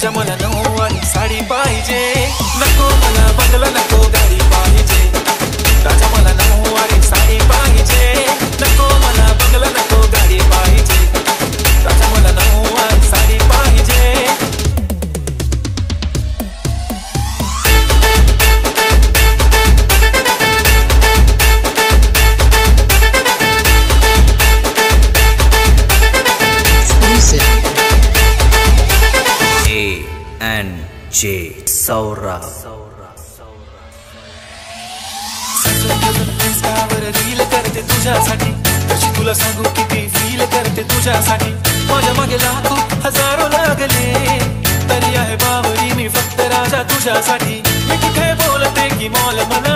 Kaja mwana no? And J सौरा तुला सांगू किती फील करते तुझ्यासाठी माझ्या मागे लाखो हजारो लागले तरी आहे बावरी मी फक्त राजा तुझ्यासाठी मी कुठे बोलते की मॉल मला